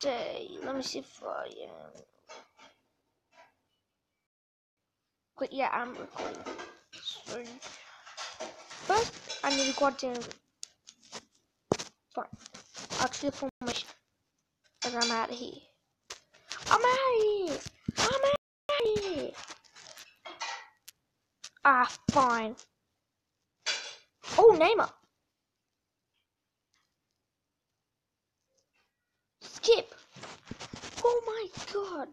day. Let me see if I am. But yeah, I'm recording. So, first, I need to go down. Fine. Actually, formation. And I'm out of here. I'm out of here. I'm out of here. Ah, fine. Oh, Neymar. Skip. Oh my god.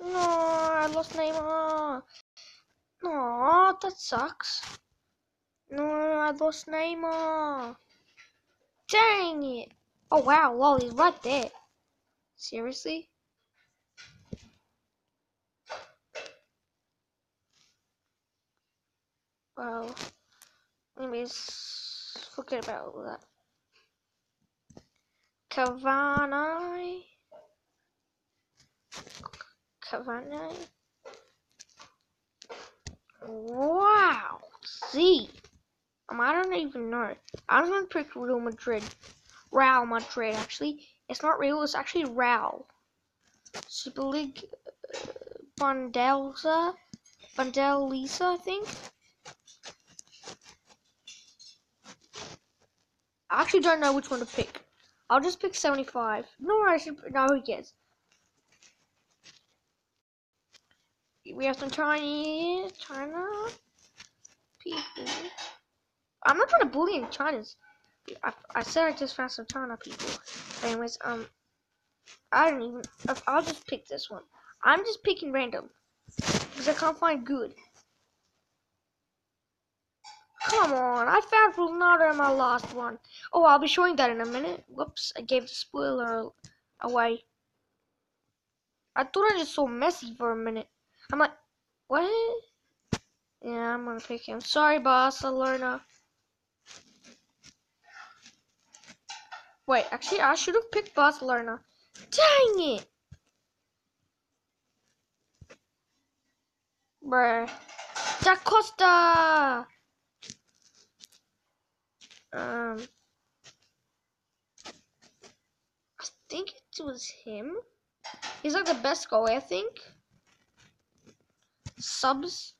No, I lost Neymar. No, that sucks. No, I lost Neymar. Dang it. Oh wow, lol, he's right there. Seriously? Well, anyways, forget about all that. Cavani. Cavani. Wow. See. Um, I don't even know. I'm gonna pick Real Madrid. Real Madrid, actually. It's not real, it's actually Real. Super League uh, Bandelza. Bandelisa, I think. I actually don't know which one to pick. I'll just pick 75. No, I should. No, who cares? We have some Chinese, China people. I'm not trying to bully any Chinese. I, I said I just found some China people. Anyways, um, I don't even. I'll just pick this one. I'm just picking random because I can't find good. Come on, I found Ronaldo in my last one. Oh, I'll be showing that in a minute. Whoops, I gave the spoiler away. I thought I just saw Messi for a minute. I'm like, what? Yeah, I'm gonna pick him. Sorry, Barcelona. Wait, actually, I should have picked Barcelona. Dang it! Bruh. Da Costa! Um, I think it was him. He's like the best goalie, I think. Subs.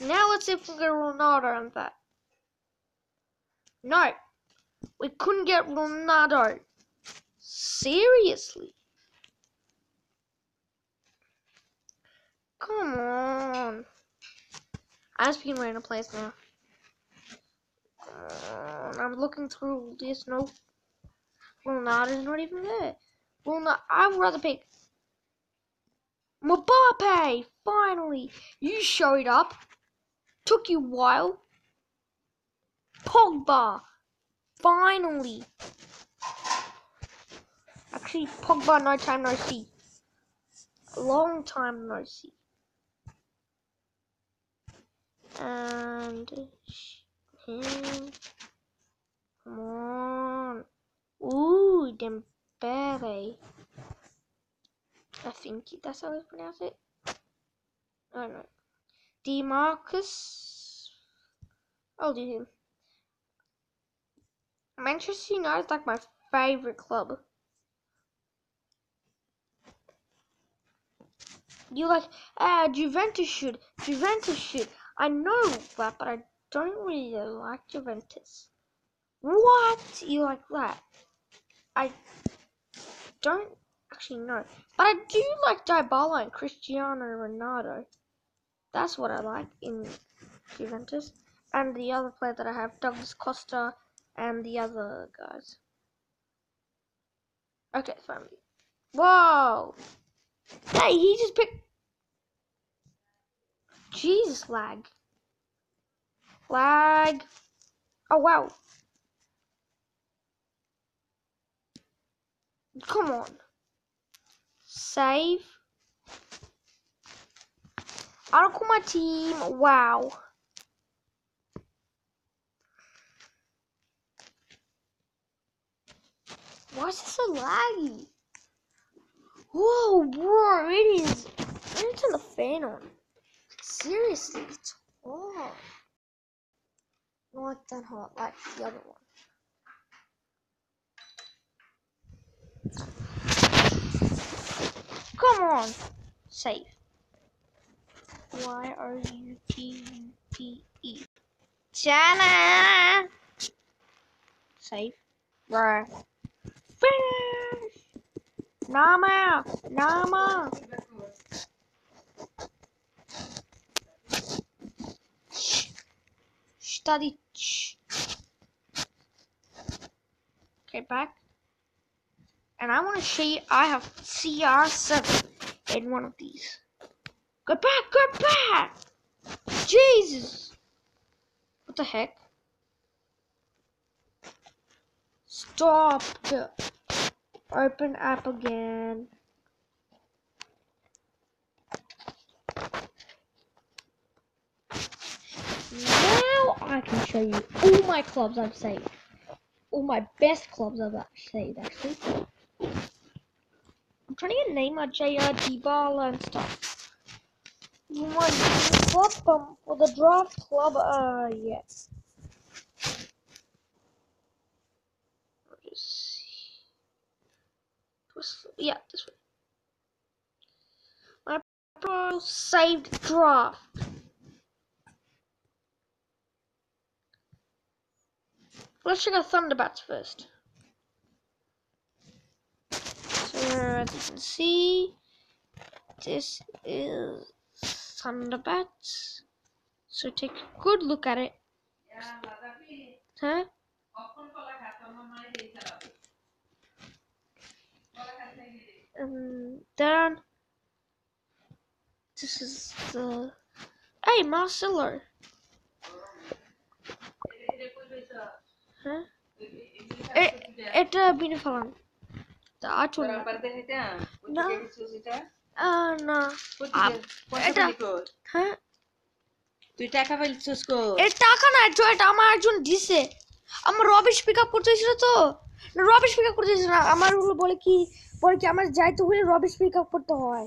Now let's see if we can get Ronaldo on that. No, we couldn't get Ronaldo. Seriously. Come on. I'm just being random place now. Looking through this. Nope. Ronaldo's not even there. Ronaldo, I would rather pick Mbappe. Finally, you showed up. Took you a while. Pogba. Finally. Actually, Pogba, no time no see. Long time no see. And him. Come on. Ooh, Dembele. I think that's how you pronounce it. I don't know. Demarcus. I'll do him. Manchester United is like my favorite club. You like, ah, Juventus should, Juventus should. I know that, but I don't really like Juventus. What? You like that? I don't actually know. But I do like Dybala and Cristiano Ronaldo. That's what I like in Juventus. And the other player that I have, Douglas Costa and the other guys. Okay, family. Whoa! Hey, he just picked. Jesus, lag. Lag. Oh, wow. Come on. Save. I don't call my team. Wow. Why is it so laggy? Whoa, bro, it is. I need to turn the fan on. Seriously, it's hot. like that hot like the other one. Come on, save. Y R U T U P E. Chana. Save. Right. Finish. Nama. Nama. Shh. Study. Shh. Okay, back. And I want to show you I have CR7 in one of these. Go back, go back! Jesus! What the heck? Stop the open app again. Now I can show you all my clubs I've saved. All my best clubs I've saved actually. Trying to get name my JR Dybala and stuff. You My club um, for the draft club uh yes. I'll see. Yeah, this way. My pro saved draft. Let's check out Thunderbats first. So as you can see, this is Thunderbats. So take a good look at it. Huh? Um, and then this is the hey Marcello. Huh? It, it, it, uh, আচুন না। না। এটা হ্যাঁ। তুই টাকা পাইছিস কো এর টাকা না এটা এটা আমার একজন দিছে। আমার রবিশ পিক আপ তো। না রবিশ পিক আপ না। আমার বলে কি বলে কি আমার যাইতে হলে রবিশ পিক আপ করতে হয়।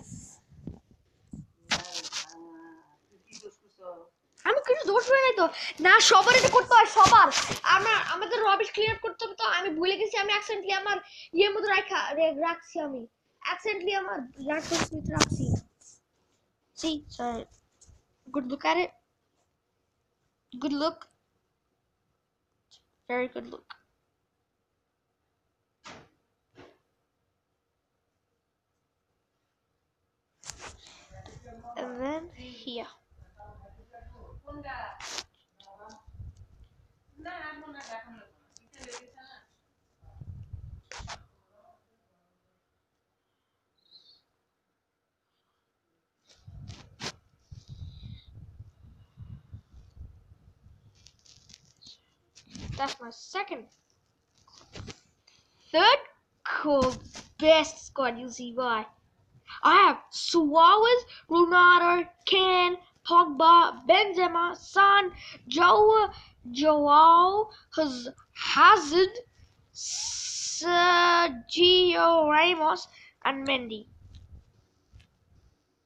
কিছু দোষ হয়ে নাই তো না সবার এটা করতে হয় সবার আমার আমাদের রবিশ ক্লিয়ার করতে হবে তো আমি ভুলে গেছি আমি অ্যাক্সিডেন্টলি আমার ইয়ের মধ্যে রাখা রাখছি আমি অ্যাক্সিডেন্টলি আমার রাখছি See, so good look at it. Good look. Very good look. And then here. That's my second. Third cool best squad, you'll see why. I have Suarez, Ronaldo, Can, Pogba, Benzema, Son, Joe, Joao, Haz- Hazard, Sergio Ramos, and Mendy.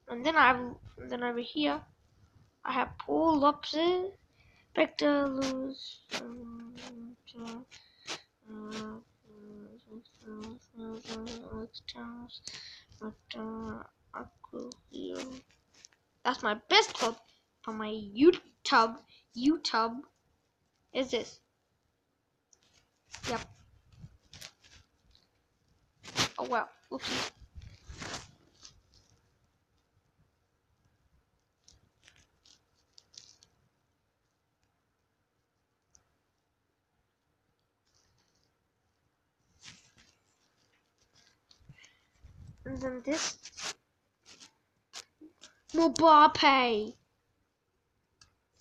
And then I have, then over here, I have Paul Lopez, Victor Lewis, um, uh, Alex Jones, Victor Aquilio. That's my best club for my YouTube. YouTube is this. Yep. Oh well. Oopsie. And then this. Mbappe.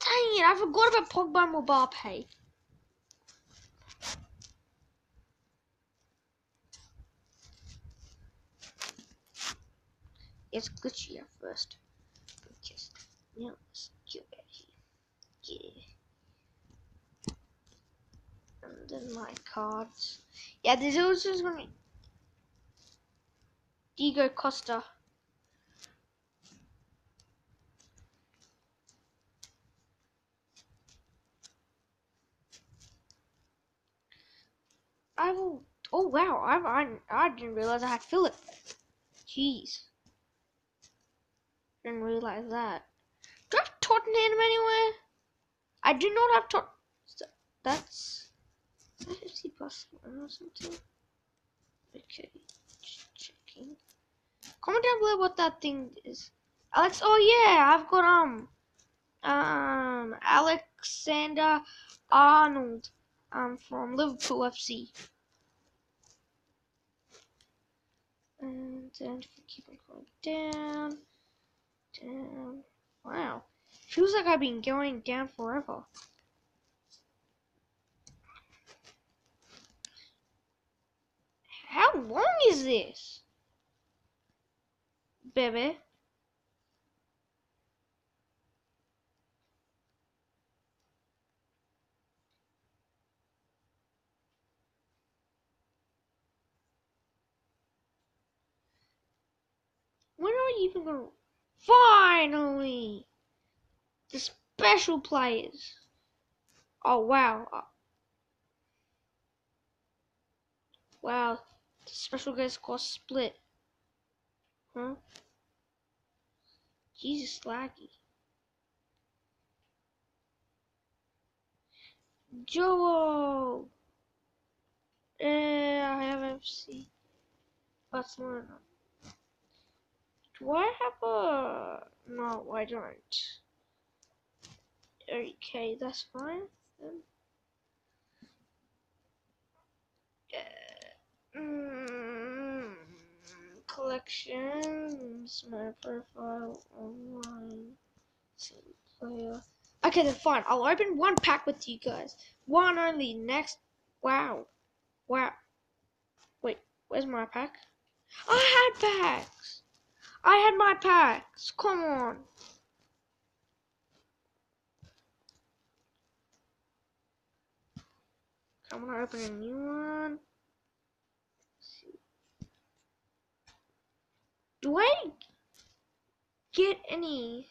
Dang it, I forgot about Pogba and Mbappe. It's glitchy at first. Just, you know, let's. Yeah. And then my cards. Yeah, there's also gonna be Diego Costa. I. Oh wow! I I, I didn't realize I had Philip. Jeez. Didn't realize that. Do I have Tottenham anywhere? I do not have Tot. That's. FC Barcelona or something. Okay, just checking. Comment down below what that thing is. Alex. Oh yeah, I've got um um Alexander Arnold um from Liverpool FC. And then keep on going down, down. Wow, feels like I've been going down forever. How long is this? Baby. When are you even gonna... Finally! The special players. Oh, wow. Uh, Wow. The special guys cost split. Huh? Jesus, laggy. Joe! Eh, I have FC. Barcelona. Do I have a... No, I don't. Okay, that's fine. Then. Mm, collections, my profile, online, single player. Okay, then fine. I'll open one pack with you guys. One only. Next. Wow. Wow. Wait, where's my pack? I had packs. I had my packs. Come on. I'm gonna open a new one. See Do I get any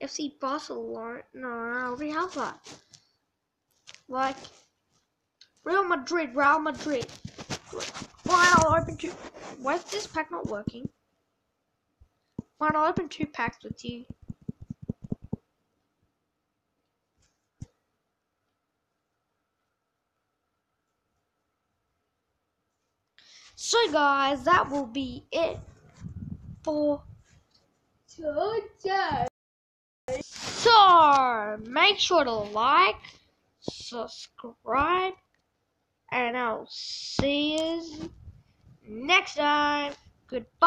FC Barcelona? No, I already have that. Like Real Madrid, Real Madrid. Why I'll open two. Why is this pack not working? Why not open two packs with you? So guys, that will be it for today. So make sure to like, subscribe, and I'll see you next time. Goodbye.